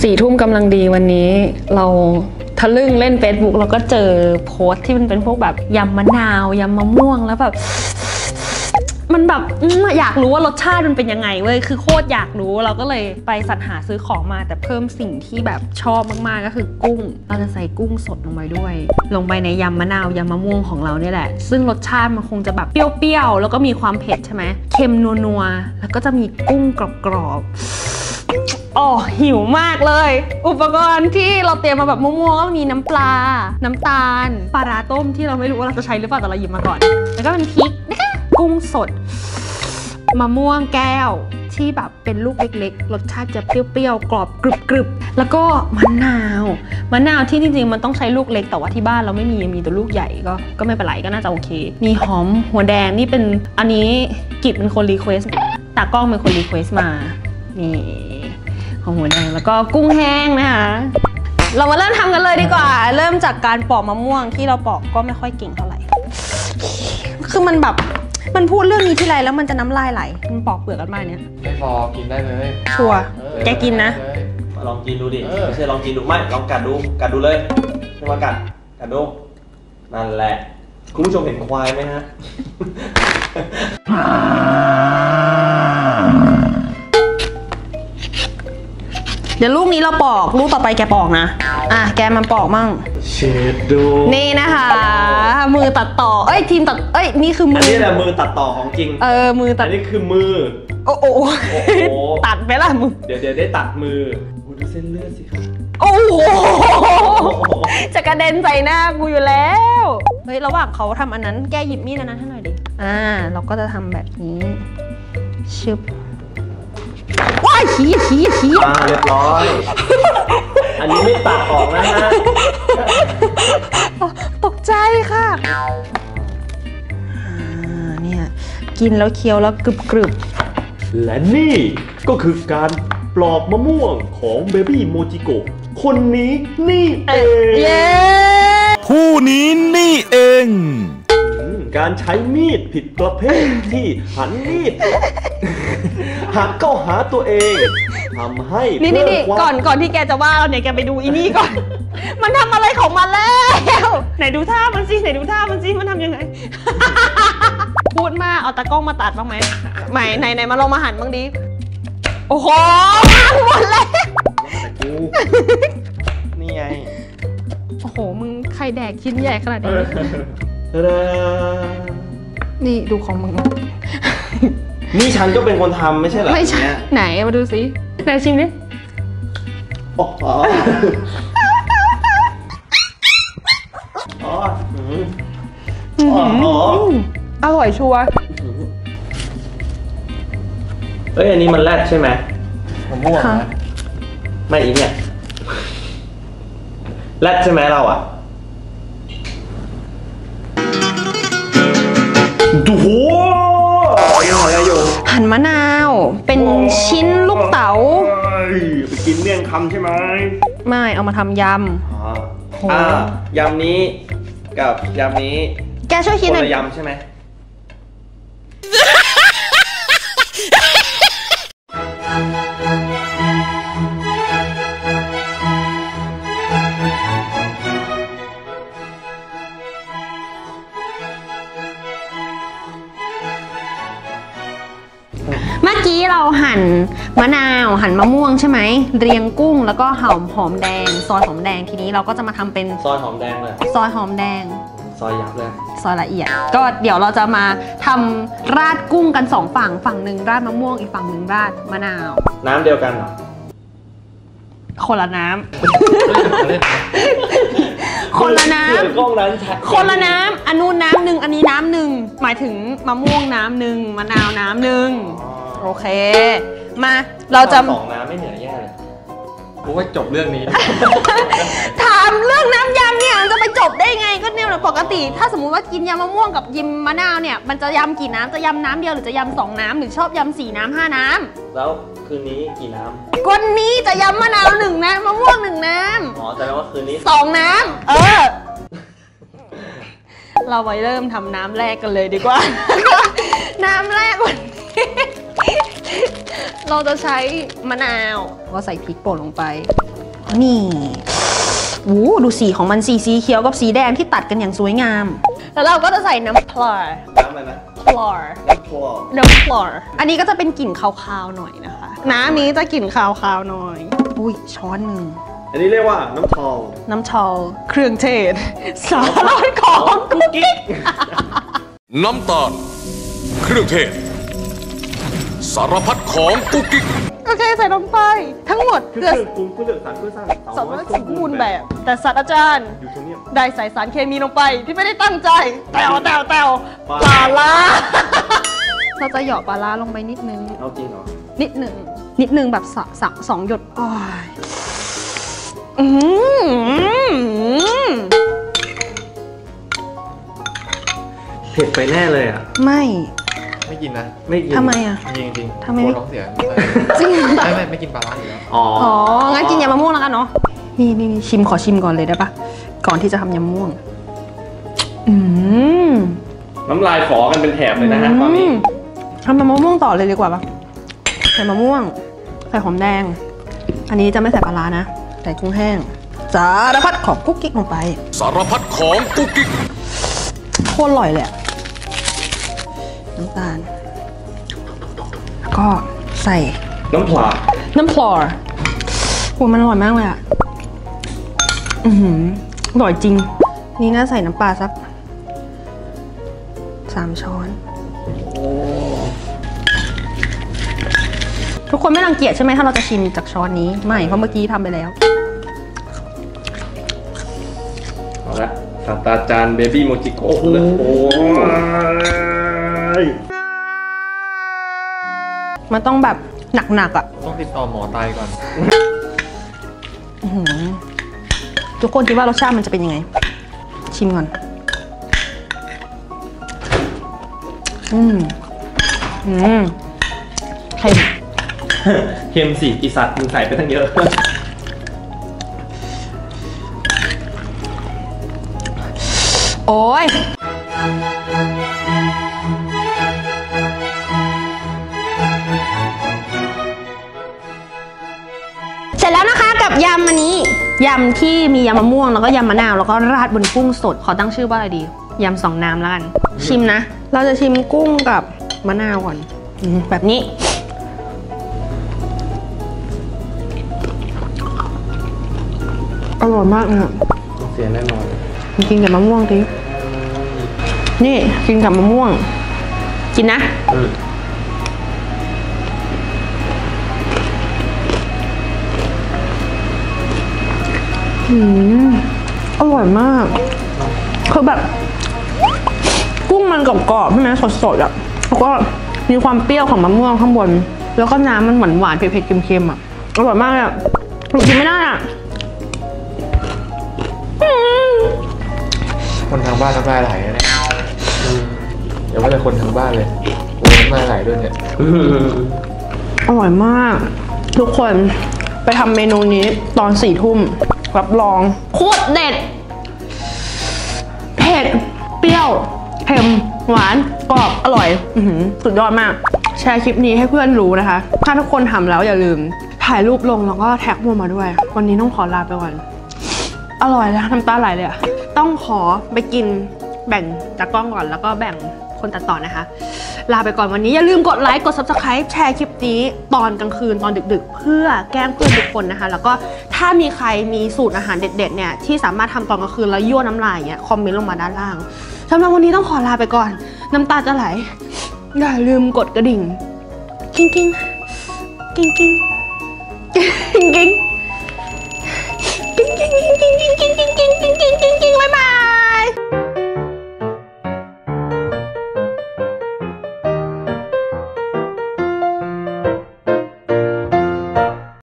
สี่ทุ่มกำลังดีวันนี้เราทะลึ่งเล่น Facebook แล้วก็เจอโพสต์ที่มันเป็นพวกแบบยำมะนาว ยำมะม่วงแล้วแบบ มันแบบอืมอยากรู้ว่ารสชาติมันเป็นยังไงเว้ยคือโคตรอยากรู้เราก็เลยไปสรรหาซื้อของมา แต่เพิ่มสิ่งที่แบบชอบมากๆก็คือกุ้ง เราจะใส่กุ้งสดลงไปด้วย ลงไปในยำมะนาวยำมะม่วงของเราเนี่ยแหละ ซึ่งรสชาติมันคงจะแบบเปรี้ยวๆแล้วก็มีความเผ็ดใช่ไหมเค็มนัวๆแล้วก็จะมีกุ้งกรอบๆอ๋อหิวมากเลย อุปกรณ์ที่เราเตรียมมาแบบมั่วๆก็มีน้ำปลา น้ำตาลปลาร้าต้มที่เราไม่รู้ว่าเราจะใช้หรือเปล่าแต่เราหยิบมาก่อน แล้วก็เป็นพริกนะคะ กุ้งสดมะม่วงแก้วที่แบบเป็นลูกเล็กๆ รสชาติจะเปรี้ยวๆ กรอบกรึบๆ แล้วก็มะนาว มะนาวที่จริงๆ มันต้องใช้ลูกเล็ก แต่ว่าที่บ้านเราไม่มี มีแต่ลูกใหญ่ก็ ก็ไม่เป็นไรก็น่าจะโอเค มีหอมหัวแดงนี่เป็น อันนี้กิจเป็นคน request ตากล้องเป็นคน request มา นี่หอมหัวแดงแล้วก็กุ้งแห้งนะคะ เรามาเริ่มทำกันเลยดีกว่า เริ่มจากการปอกมะม่วงที่เราปอกก็ไม่ค่อยเก่งเท่าไหร่ คือมันแบบ มันพูดเรื่องนี้ที่ไรแล้วมันจะน้ำลายไหล มันปอกเปลือกกันมาเนี่ย ไม่พอกินได้เลยชัวร์เออแกกินนะ ได้เลย ลองกินดูดิ เออ ไม่ใช่ลองกินดูไม่ ลองกัดดู กัดดูเลยไม่มากัด กัดดู นั่นแหละ คุณผู้ชมเห็นควายไหมฮะ เดี๋ยวลูกนี้เราปอก ลูกต่อไปแกปอกนะ อะ แกมันปอกมั่งเช ดดู นี่นะคะ มือตัดต่อ เอ้ยทีมตัด เอ้ยนี่คือมือันอ นี้แหละมือตัดต่อของจริง เออมือตัอัด นนี้คือมือ โอ้โหโอ้โห ตัดไปละมือเดี๋ยวเดี๋ยวได้ตัดมือโอ้ดูเส้นเลือดสิครับโอ้โห จะกระเด็นใส่หน้ากูอยู่แล้ว เฮ้ย ระหว่างเขาทำอันนั้น แกหยิบมีดอันนั้นให้หน่อยดิ อ่า เราก็จะทำแบบนี้ ชึบ ว้ายขี้ขี้ขี้อ่าเรียบร้อย อันนี้ไม่ตัดออกนะฮะ กินแล้วเคี้ยวแล้วกรึบกรึบและนี่ก็คือการปลอกมะม่วงของเบบี้โมจิโกะคนนี้นี่เอง เย้ผู้นี้นี่เองอืมการใช้มีดผิดประเภทที่หันมีด หักเข้าหาตัวเองทำให้นี่นี่เพิ่นี่มความก่อนก่อนที่แกจะว่าเราเนี่ยแกไปดูอีนี่ก่อน มันทำอะไรของมันแล้ว ไหนดูท่ามันสิไหนดูท่ามันสิมันทำยังไง พูดมาก เอาตากล้องมาตัดบ้างไหมไหนไหนไหนมาลองมาหันบ้างดิ โอ้โหพังหมดแล้วแต่กู นี่ไงโอ้โห มึงใครแดกชิ้นใหญ่ขนาดนี้ ตะดานี่ดูของมึง นี่ฉันก็เป็นคนทำไม่ใช่เหรอไม่ใช่ เนี่ยไหนมาดูสิไหนชิมดิ โอ้โหอ๋ออืมอ๋อ อ๋ออร่อยชัวร์เอ้ยอันนี้มันแรดใช่ไหมมะม่วงค่ะนะไม่อีเนี่ยแรดใช่ไหมเราอะดูโหนี่อะไรอยู่หั่นมะนาว เป็นชิ้นลูกเต๋าเอ้ยไปกินเมี่ยงคำใช่ไหมไม่เอามาทำยอ๋อโหอ่ายำนี้กับยำนี้ำแกช่วยคิดคหน่นอยละยำใช่ไหม เมื่อกี้เราหั่นมะนาวหั่นมะม่วงใช่ไหม เรียงกุ้งแล้วก็หอมหอมแดง ซอยหอมแดงทีนี้เราก็จะมาทำเป็นซอยหอมแดงเลย ซอยหอมแดง ซอยยับเลย ซอยละเอียด ก็เดี๋ยวเราจะมาทำราดกุ้งกันสองฝั่ง ฝั่งหนึ่งราดมะม่วง อีกฝั่งหนึ่งราดมะนาว น้ำเดียวกันเหรอ คนละน้ำเล่นคนละน้ำเสือกล้องนั้นชัดคนละน้ำอันนู้นน้ำหนึ่งอันนี้น้ำหนึ่งหมายถึงมะม่วงน้ำหนึ่งมะนาวน้ำหนึ่งอ๋อโอเค มาเราจะสองน้ำไม่เหนือแย่เลยกูว่าจบเรื่องนี้ ถามเรื่องน้ำยำเนี่ยมัน จะไปจบได้ไงก็เนี่ยปกติ ถ้าสมมุติว่ากินยำมะม่วงกับยิมมะนาวเนี่ยมันจะยำกี่น้ำจะยำน้ำเดียวหรือจะยำสองน้ำหรือชอบยำสี่น้ำห้าน้แล้วคืนนี้กี่น้ำคนนี้จะยำมะนาวหนึ่งน้ำมะม่วงหนึ่งน้ำอ๋อแสดงว่าคืนนี้ำสองน้ำเออ เราไปเริ่มทำน้ำแรกกันเลยดีกว่า น้ำแรกวันนี้เราจะใช้มะนาวก็ใส่พริกป่นลงไปนี่ โอ้ดูสีของมันสีสีเขียวกับสีแดงที่ตัดกันอย่างสวยงาม แล้วเราก็จะใส่น้ำพลาน้ำอะไรนะพลาน้ำคลอน้ำพลาอันนี้ก็จะเป็นกลิ่นคาวๆหน่อยนะคะ น้ำนี้จะกลิ่นคาวๆหน่อย อุ้ยช้อนหนึ่งอันนี้เรียกว่าน้ำทองน้ำชอเครื่องเทศ สารพัดของกุ๊กกิ๊กน้ำตาล เครื่องเทศ สารพัดของกุ๊กกิ๊กโอเคใส่ลงไป ทั้งหมดคือเพื่อเครื่องปรุงเพื่อเลือกสรรเพื่อสร้างสมมติสมบูรณ์แบบ แต่ศาสตราจารย์ยูโทเนียมได้ใส่สารเคมีลงไปที่ไม่ได้ตั้งใจแตวแตวแตวปลาปลาล้าเราจะหยอกปลาล้าลงไปนิดนึงเอาจริงเหรอนิดหนึ่งนิดหนึ่งแบบสะสะสองหยดอ้อยอืมเผ็ดไปแน่เลยอะ ไม่ไม่ กินนะ ไม่กินทำไมอะ จริงจริงทำไม กลัวท้องเสียจริงเหรอไม่ไม่ไม่กินปลาร้าอยู่แล้วอ๋ออ๋อ งั้นกินยำมะม่วงแล้วกันเนาะ นี่นี่นี่ชิมขอชิมก่อนเลยได้ปะก่อนที่จะทำยำมะม่วง อืมน้ำลายขอกันเป็นแถบเลยนะฮะตอนนี้มทำยำมะม่วงต่อเลยดีกว่าปะใส่มะม่วง ใส่หอมแดง อันนี้จะไม่ใส่ปลาร้านะ ใส่กุ้งแห้งสารพัดของกุ๊กกิ๊กลงไป สารพัดของกุ๊กกิ๊ก โคตรอร่อยเลยอะ น้ำตาลแล้วก็ใส่น้ำปลาน้ำพลอร์โอ้ยมันอร่อยมากเลยอะอือหืออร่อยจริง นี่น่าใส่น้ำปลาสักสามช้อน ทุกคนไม่รังเกียจใช่ไหมถ้าเราจะชิมจากช้อนนี้ ไม่ เพราะเมื่อกี้ทำไปแล้ว เอาละศาสตราจารย์เบบี้โมจิโกะเลยโอ้ย มันต้องแบบหนักๆอะ ต้องติดต่อหมอไตก่อนอื้อหือทุกคนคิดว่ารสชาติมันจะเป็นยังไง ชิมก่อน อืม อืมเค็ม เค็มสิอีสัตว์มึงใส่ไปตั้งเยอะ ยำอันนี้ยำที่มียำมะม่วงแล้วก็ยำมะนาวแล้วก็ราดบนกุ้งสดขอตั้งชื่อว่าอะไรดียำสองน้ำแล้วกัน ชิมนะ เราจะชิมกุ้งกับมะนาวก่อนอืมแบบนี้ อร่อยมากเลยอะเสียแน่นอนกินกับมะม่วงดินี่กินกับมะม่วง กินนะ อืมอืมอร่อยมาก คือแบบ กุ้งมันกรอบๆใช่ไหมสดๆอะแล้วก็มีความเปรี้ยวของมะม่วงข้างบน แล้วก็น้ำมันหวานๆเผ็ดๆเค็มๆอะอร่อยมากเลยอะหนูกินไม่ได้อะคนทางบ้านน้ำลายไหลนะเนี่ยเดี๋ยวว่าแต่คนทางบ้านเลยโอ้ยน้ำลายไหลด้วยเนี่ยอร่อยมาก ทุกคนไปทำเมนูนี้ตอนสี่ทุ่ม รับรองโคตรเด็ด เผ็ด เปรี้ยว เค็ม หวาน กรอบ อร่อย อือหือสุดยอดมาก แชร์คลิปนี้ให้เพื่อนรู้นะคะ ถ้าทุกคนทำแล้วอย่าลืม ถ่ายรูปลงแล้วก็แท็กโมมาด้วย วันนี้ต้องขอลาไปก่อน อร่อยแล้วน้ำตาไหลเลยอะต้องขอไปกินแบ่งจากกล้องก่อนแล้วก็แบ่ง คนตัดต่อนะคะ ลาไปก่อนวันนี้ อย่าลืมกดไลค์กด subscribe แชร์คลิปนี้ ตอนกลางคืนตอนดึกๆ เพื่อแกล้งเพื่อนทุกคนนะคะ แล้วก็ถ้ามีใครมีสูตรอาหารเด็ดๆเนี่ยที่สามารถทำตอนกลางคืนแล้วยั่วน้ำลายเนี่ยคอมเมนต์ลงมาด้านล่างสำหรับวันนี้ต้องขอลาไปก่อน น้ำตาจะไหลอย่าลืมกดกระดิ่งกิ้งกิ้งกิ้งกิ้งกิ้งกิ้ง